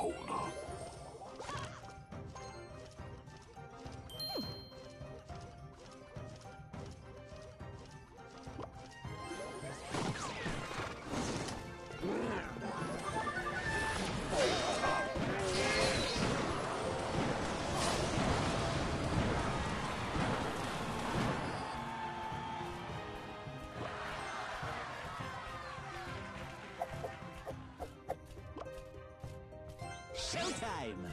Hold up. Showtime!